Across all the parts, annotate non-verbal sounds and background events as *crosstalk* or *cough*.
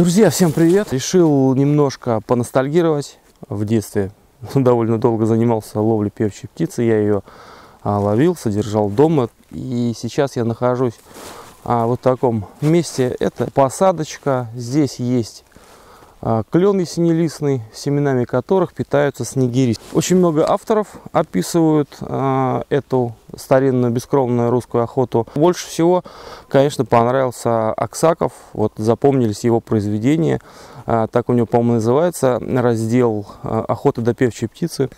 Друзья, всем привет! Решил немножко поностальгировать. В детстве *laughs* довольно долго занимался ловлей певчей птицы. Я ее а, ловил, содержал дома. И сейчас я нахожусь а, вот в таком месте. Это посадочка. Здесь есть клен ясенелистный, семенами которых питаются снегири. Очень много авторов описывают а, эту старинную бескровную русскую охоту. Больше всего, конечно, понравился Аксаков. Вот запомнились его произведения. А, так у него, по-моему, называется раздел охоты до певчей птицы.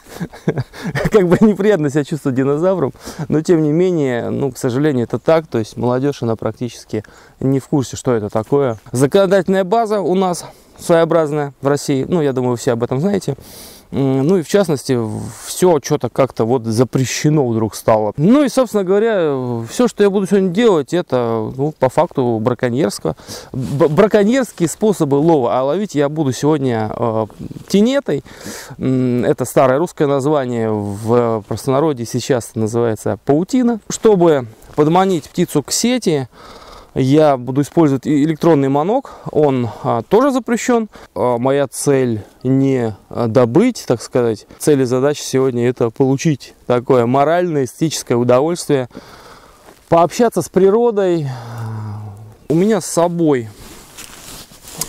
*laughs* Как бы неприятно себя чувствовать динозавром, но тем не менее, ну, к сожалению, это так. То есть молодежь, она практически не в курсе, что это такое. Законодательная база у нас своеобразная в России. Ну, я думаю, вы все об этом знаете. Ну и в частности, все что-то как-то вот запрещено вдруг стало. Ну и, собственно говоря, все, что я буду сегодня делать, это ну, по факту браконьерского. Браконьерские способы лова. А ловить я буду сегодня э, тенетой. Это старое русское название. В простонародье сейчас называется паутина. Чтобы подманить птицу к сети, я буду использовать электронный манок, он а, тоже запрещен. А, моя цель не добыть, так сказать. Цель и задача сегодня это получить такое моральное, эстетическое удовольствие, пообщаться с природой. У меня с собой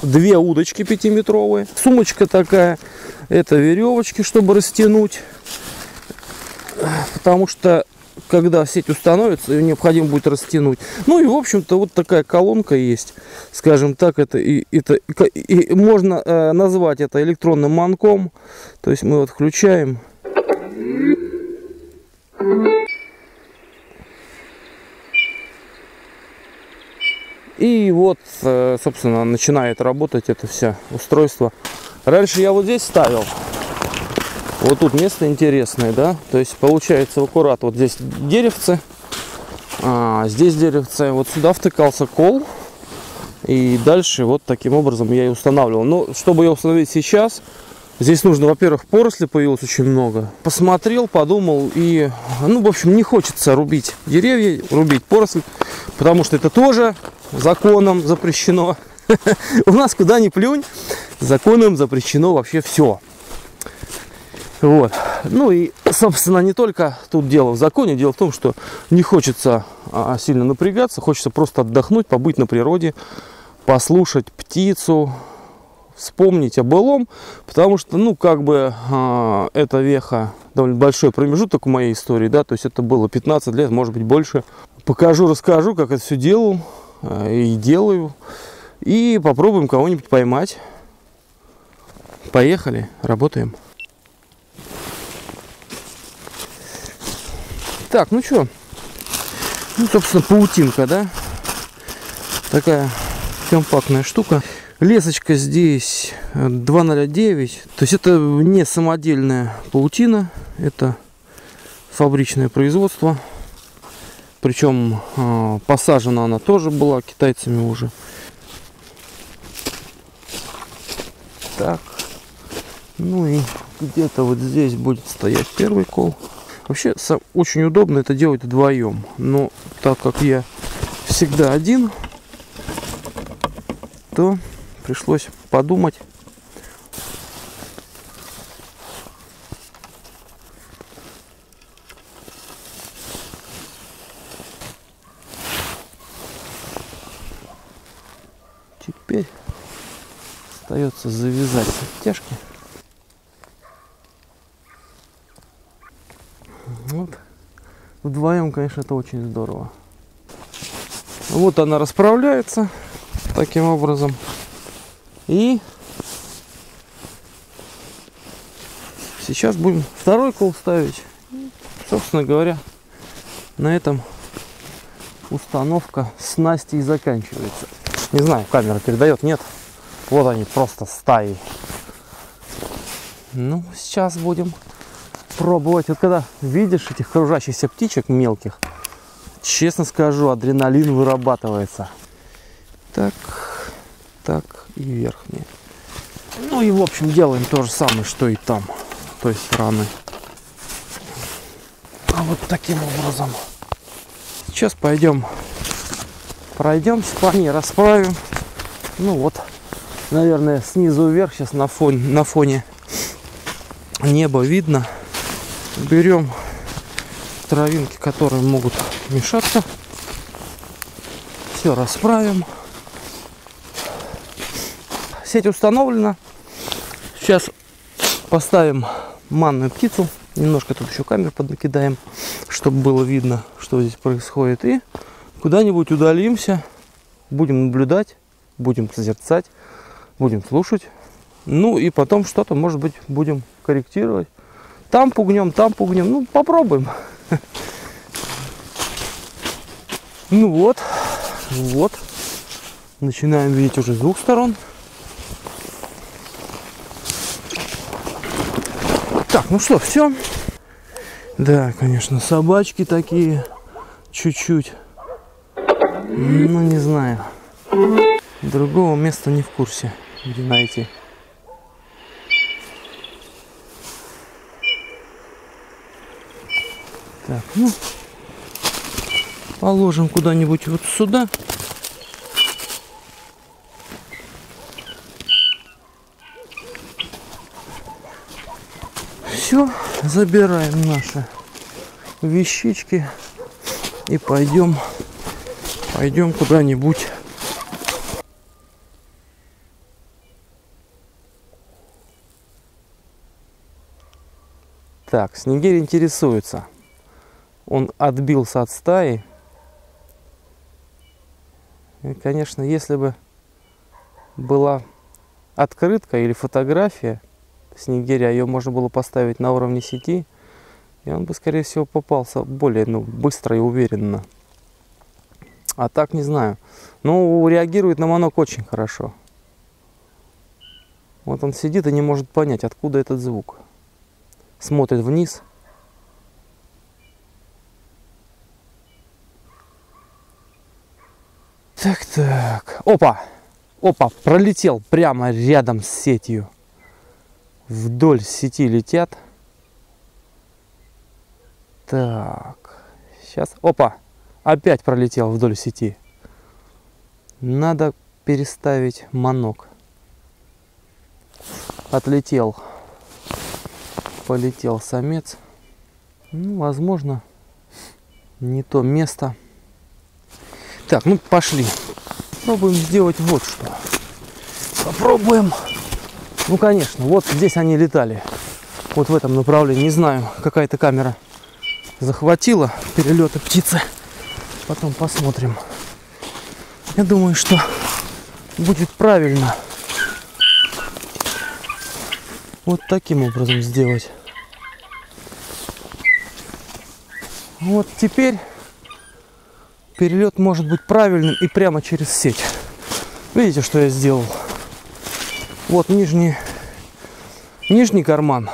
две удочки пятиметровые, сумочка такая, это веревочки, чтобы растянуть, потому что когда сеть установится, ее необходимо будет растянуть. Ну и, в общем-то, вот такая колонка есть, скажем так, это, и, это и можно э, назвать это электронным манком. То есть мы вот включаем. И вот, э, собственно, начинает работать это все устройство. Раньше я вот здесь ставил вот тут место интересное, да. То есть получается аккурат вот здесь деревце, а, здесь деревце, вот сюда втыкался кол. И дальше вот таким образом я и устанавливал. Но чтобы ее установить сейчас, здесь нужно, во-первых, поросли появилось очень много. Посмотрел, подумал и, ну, в общем, не хочется рубить деревья, рубить поросль, потому что это тоже законом запрещено. *laughs* У нас куда ни плюнь, законом запрещено вообще все. Вот. Ну и, собственно, не только тут дело в законе, дело в том, что не хочется а, сильно напрягаться, хочется просто отдохнуть, побыть на природе, послушать птицу, вспомнить о былом, потому что, ну, как бы, э, эта веха довольно большой промежуток в моей истории, да, то есть это было 15 лет, может быть, больше. Покажу, расскажу, как это все делал и делаю, и попробуем кого-нибудь поймать. Поехали, работаем. Так, ну что? Ну, собственно, паутинка, да? Такая компактная штука. Лесочка здесь 209. То есть это не самодельная паутина. Это фабричное производство. Причем э, а, посажена она тоже была китайцами уже. Так. Ну и где-то вот здесь будет стоять первый кол. Вообще очень удобно это делать вдвоем. Но так как я всегда один, то пришлось подумать. Теперь остается завязать оттяжки. Вдвоем, конечно, это очень здорово. Вот она расправляется таким образом. И сейчас будем второй кол ставить. Собственно говоря, на этом установка снасти и заканчивается. Не знаю, камера передает, нет. Вот они просто стаи. Ну, сейчас будем пробовать. Вот когда видишь этих кружащихся птичек мелких, честно скажу, адреналин вырабатывается. Так, так и верхний. Ну и в общем делаем то же самое, что и там, той стороны. А вот таким образом. Сейчас пойдем пройдемся по ней, расправим. Ну вот, наверное, снизу вверх сейчас на фоне, на фоне неба видно. Берем травинки, которые могут мешаться. Все расправим. Сеть установлена. Сейчас поставим манную птицу. Немножко тут еще камер поднакидаем, чтобы было видно, что здесь происходит. И куда-нибудь удалимся, будем наблюдать, будем созерцать, будем слушать. Ну и потом что-то, может быть, будем корректировать. Там пугнем, там пугнем. Ну, попробуем. Ну вот, вот. Начинаем видеть уже с двух сторон. Так, ну что, все. Да, конечно, собачки такие чуть-чуть. Ну, не знаю. Другого места не в курсе, где найти. Так, ну, положим куда-нибудь вот сюда. Все, забираем наши вещички и пойдем, пойдем куда-нибудь. Так, Снегирь интересуется. Он отбился от стаи. И, конечно, если бы была открытка или фотография Снегиря, ее можно было поставить на уровне сети – и он бы, скорее всего, попался более ну, быстро и уверенно. А так не знаю. Ну, реагирует на манок очень хорошо. Вот он сидит и не может понять, откуда этот звук. Смотрит вниз. Так, так. Опа! Опа, пролетел прямо рядом с сетью. Вдоль сети летят. Так, сейчас, опа, опять пролетел вдоль сети. Надо переставить манок. Отлетел, полетел самец. Ну, возможно, не то место. Так, ну пошли. Попробуем сделать вот что. Попробуем. Ну, конечно, вот здесь они летали. Вот в этом направлении. Не знаю, какая-то камера захватила перелеты птицы. Потом посмотрим. Я думаю, что будет правильно вот таким образом сделать. Вот теперь перелет может быть правильным и прямо через сеть. Видите, что я сделал? Вот нижний, нижний карман.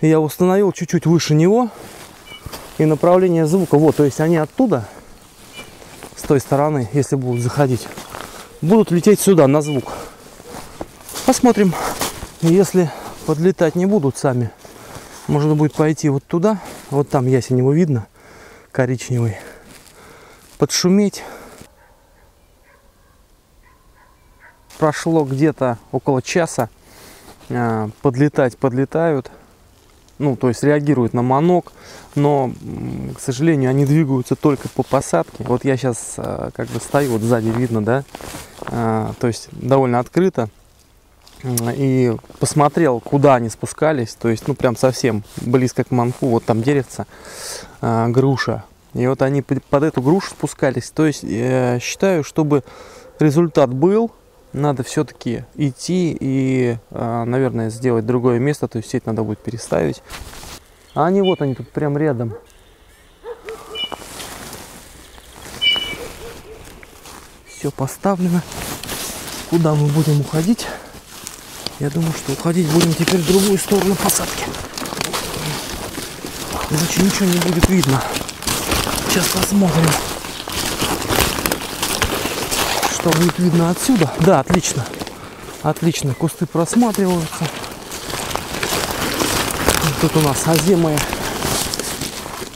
Я установил чуть-чуть выше него и направление звука. Вот, то есть они оттуда, с той стороны, если будут заходить, будут лететь сюда на звук. Посмотрим. Если подлетать не будут сами, можно будет пойти вот туда. Вот там ясень его видно, коричневый. Подшуметь. Прошло где-то около часа. А, подлетать подлетают ну, то есть реагируют на манок, но, к сожалению, они двигаются только по посадке. Вот я сейчас э, как бы стою, вот сзади видно, да, э, то есть довольно открыто. И посмотрел, куда они спускались, то есть, ну, прям совсем близко к манку, вот там деревца, э, груша. И вот они под эту грушу спускались. То есть, я считаю, чтобы результат был, надо все-таки идти и, а, наверное, сделать другое место, то есть сеть надо будет переставить. А они вот они тут прям рядом. Все поставлено. Куда мы будем уходить? Я думаю, что уходить будем теперь в другую сторону посадки. Иначе ничего не будет видно. Сейчас посмотрим что будет видно отсюда. Да, отлично. Отлично, кусты просматриваются. Тут у нас озимые.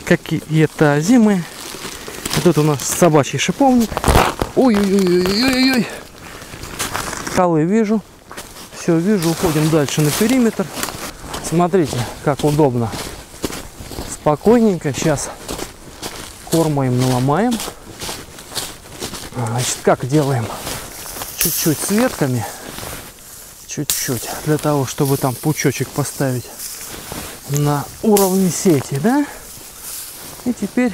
Какие-то озимые. тут у нас собачий шиповник. Ой-ой-ой-ой-ой-ой. скалы вижу. Все вижу, уходим дальше на периметр. Смотрите, как удобно. Спокойненько. Сейчас корма им наломаем. Значит, как делаем? Чуть-чуть с ветками. Чуть-чуть. Для того, чтобы там пучочек поставить на уровне сети, да? И теперь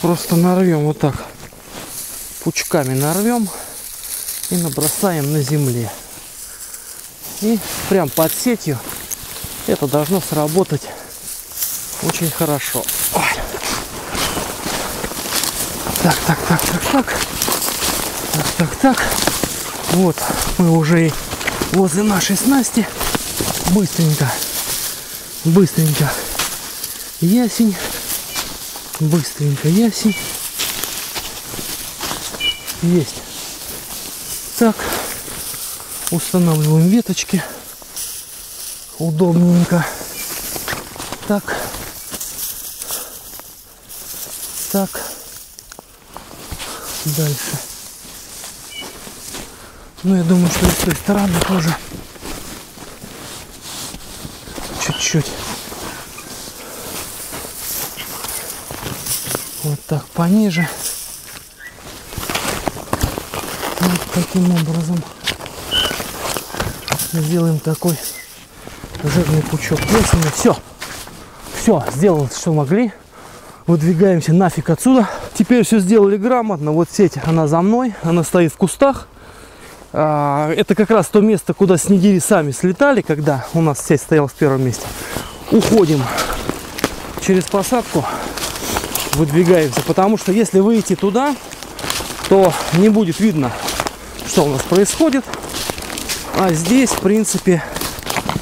просто нарвем вот так. Пучками нарвем и набросаем на земле. И прям под сетью это должно сработать очень хорошо. Ой. Так, так, так, так, так. Так, так, так. Вот, мы уже возле нашей снасти. Быстренько, быстренько ясень. Быстренько ясень. Есть. Так, устанавливаем веточки. Удобненько. Так. Так. Дальше. Ну, я думаю, что и с той стороны тоже чуть-чуть. Вот так пониже. Вот таким образом сделаем такой жирный пучок. Все. Все, сделал, что могли. Выдвигаемся нафиг отсюда. Теперь все сделали грамотно. Вот сеть, она за мной. Она стоит в кустах. А, это как раз то место, куда снегири сами слетали, когда у нас сеть стояла в первом месте. Уходим через посадку. Выдвигаемся. Потому что если выйти туда, то не будет видно, что у нас происходит. А здесь, в принципе,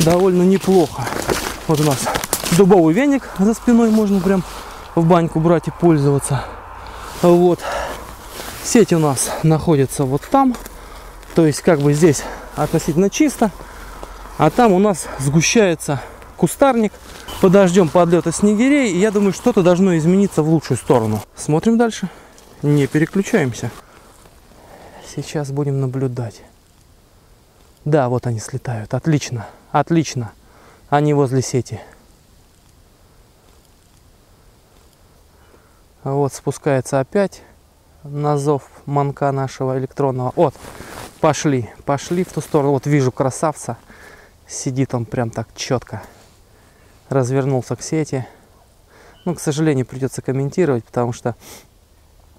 довольно неплохо. Вот у нас дубовый веник за спиной можно прям в баньку брать и пользоваться. Вот. Сеть у нас находится вот там. То есть как бы здесь относительно чисто. А там у нас сгущается кустарник. Подождем подлета снегирей. И я думаю, что-то должно измениться в лучшую сторону. Смотрим дальше. Не переключаемся. Сейчас будем наблюдать. Да, вот они слетают. Отлично. Отлично. Они возле сети. Вот спускается опять на зов манка нашего электронного. Вот, пошли, пошли в ту сторону. Вот вижу красавца. Сидит он прям так четко. Развернулся к сети. Ну, к сожалению, придется комментировать, потому что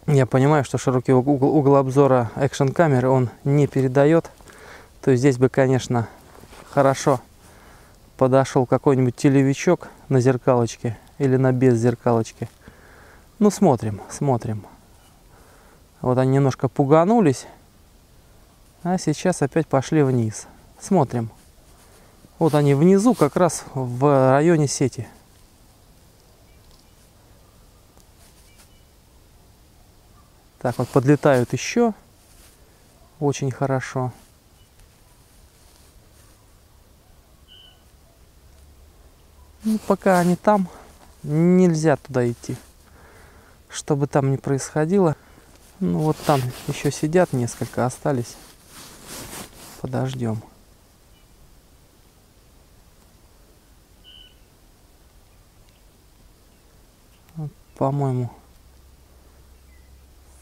я понимаю, что широкий угол, угол обзора экшн камеры он не передает. То есть здесь бы, конечно, хорошо подошел какой-нибудь телевичок на зеркалочке или на без зеркалочки. Ну, смотрим, смотрим. Вот они немножко пуганулись. А сейчас опять пошли вниз. Смотрим. Вот они внизу, как раз в районе сети. Так вот, подлетают еще. Очень хорошо. Ну, пока они там, нельзя туда идти что бы там ни происходило. Ну вот там еще сидят несколько, остались. Подождем. По-моему,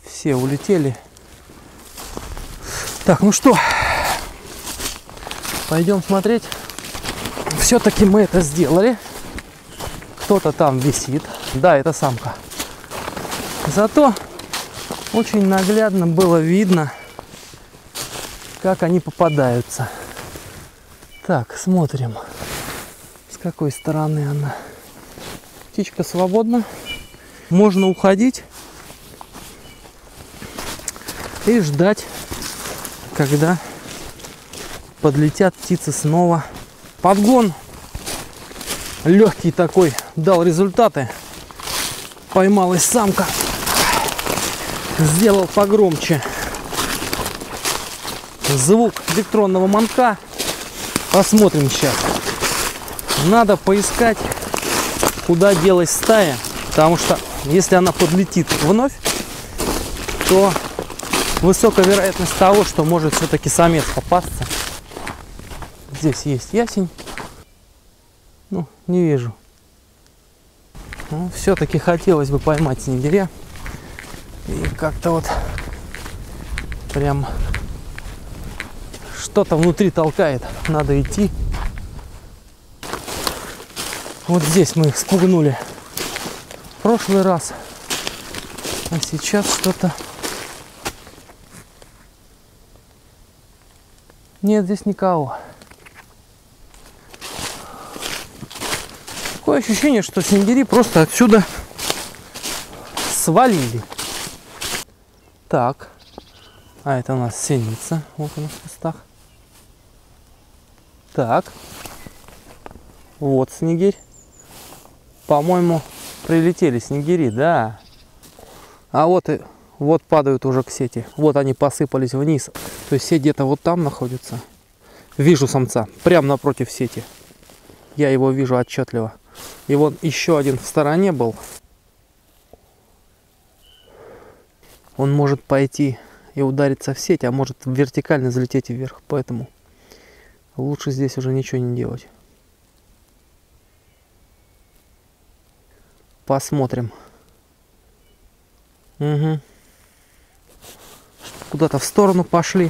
все улетели. Так, ну что, пойдем смотреть. Все-таки мы это сделали. Кто-то там висит. Да, это самка. Зато очень наглядно было видно, как они попадаются. Так, смотрим, с какой стороны она. Птичка свободна. Можно уходить и ждать, когда подлетят птицы снова. Подгон легкий такой дал результаты. Поймалась самка сделал погромче звук электронного манка. Посмотрим сейчас. Надо поискать, куда делась стая, потому что если она подлетит вновь, то высокая вероятность того, что может все-таки самец попасться. Здесь есть ясень. Ну, не вижу. Ну, все-таки хотелось бы поймать снегиря. И как-то вот прям что-то внутри толкает. Надо идти. Вот здесь мы их спугнули в прошлый раз. А сейчас что-то... Нет, здесь никого. Такое ощущение, что снегири просто отсюда свалили. Так. А это у нас синица. Вот она в кустах. Так. Вот снегирь. По-моему, прилетели снегири, да. А вот и вот падают уже к сети. Вот они посыпались вниз. То есть все где-то вот там находятся. Вижу самца, прямо напротив сети. Я его вижу отчетливо. И вот еще один в стороне был. Он может пойти и удариться в сеть, а может вертикально залететь вверх. Поэтому лучше здесь уже ничего не делать. Посмотрим. Угу. Куда-то в сторону пошли.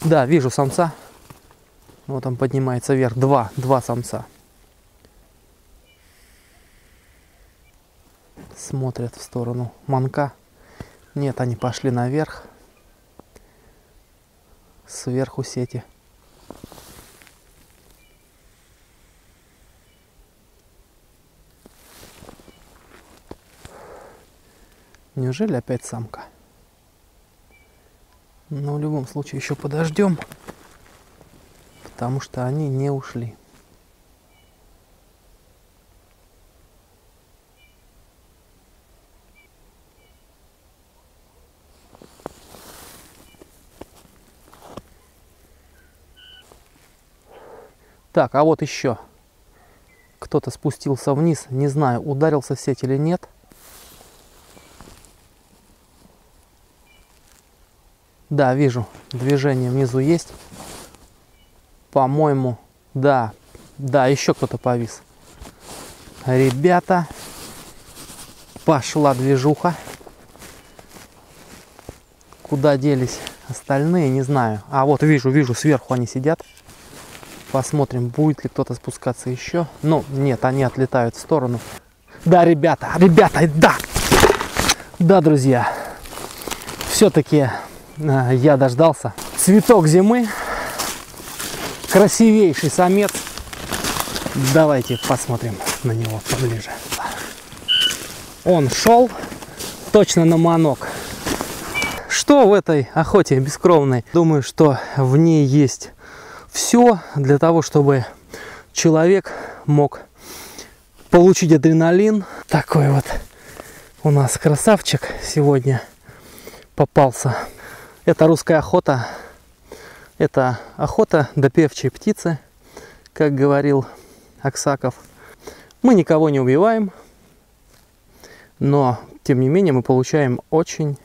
Да, вижу самца. Вот он поднимается вверх. Два, два самца. Смотрят в сторону манка. Нет, они пошли наверх. Сверху сети. Неужели опять самка? Но в любом случае еще подождем, потому что они не ушли. Так, а вот еще. Кто-то спустился вниз, не знаю, ударился в сеть или нет. Да, вижу, движение внизу есть. По-моему, да, да, еще кто-то повис. Ребята, пошла движуха. Куда делись остальные, не знаю. А вот вижу, вижу, сверху они сидят. Посмотрим, будет ли кто-то спускаться еще. Ну, нет, они отлетают в сторону. Да, ребята, ребята, да! Да, друзья, все-таки Э, я дождался. Цветок зимы. Красивейший самец. Давайте посмотрим на него поближе. Он шел точно на манок. Что в этой охоте бескровной? Думаю, что в ней есть все для того, чтобы человек мог получить адреналин. Такой вот у нас красавчик сегодня попался. Это русская охота. Это охота до певчей птицы, как говорил Аксаков. Мы никого не убиваем, но тем не менее мы получаем очень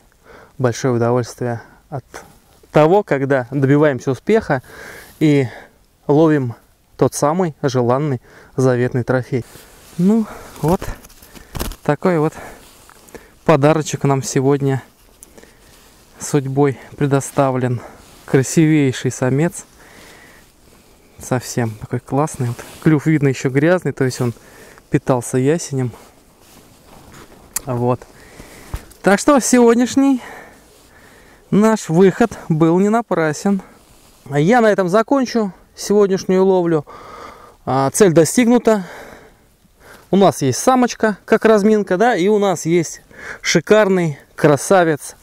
большое удовольствие от того, когда добиваемся успеха и ловим тот самый желанный заветный трофей. Ну, вот такой вот подарочек нам сегодня – судьбой предоставлен красивейший самец. Совсем такой классный. Вот клюв видно еще грязный, то есть он питался ясенем. Вот. Так что сегодняшний наш выход был не напрасен. Я на этом закончу сегодняшнюю ловлю. А, цель достигнута. У нас есть самочка, как разминка, да, и у нас есть шикарный красавец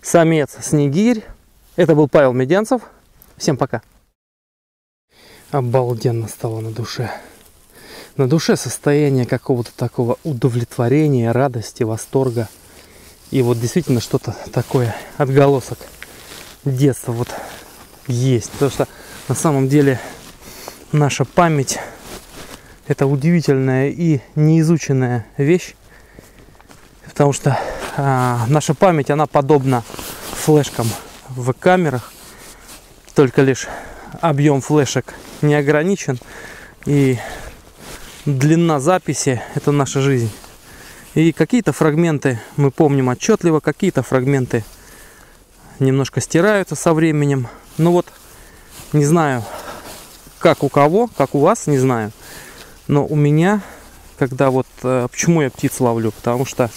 самец снегирь. Это был Павел Медянцев. Всем пока. Обалденно стало на душе. На душе состояние какого-то такого удовлетворения, радости, восторга. И вот действительно что-то такое, отголосок детства вот есть. Потому что на самом деле наша память это удивительная и неизученная вещь, потому что а, наша память, она подобна флешкам в камерах, только лишь объем флешек не ограничен и длина записи – это наша жизнь. И какие-то фрагменты мы помним отчетливо, какие-то фрагменты немножко стираются со временем. Ну вот, не знаю, как у кого, как у вас, не знаю. Но у меня, когда вот, э, почему я птиц ловлю? Потому что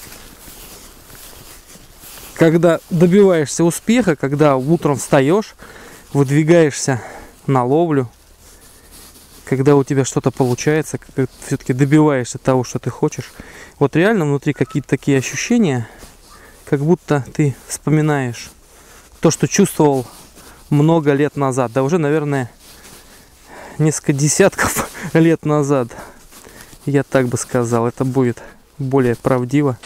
когда добиваешься успеха, когда утром встаешь, выдвигаешься на ловлю, когда у тебя что-то получается, все-таки добиваешься того, что ты хочешь. Вот реально внутри какие-то такие ощущения, как будто ты вспоминаешь то, что чувствовал много лет назад. Да уже, наверное, несколько десятков *laughs* лет назад. Я так бы сказал, это будет более правдиво.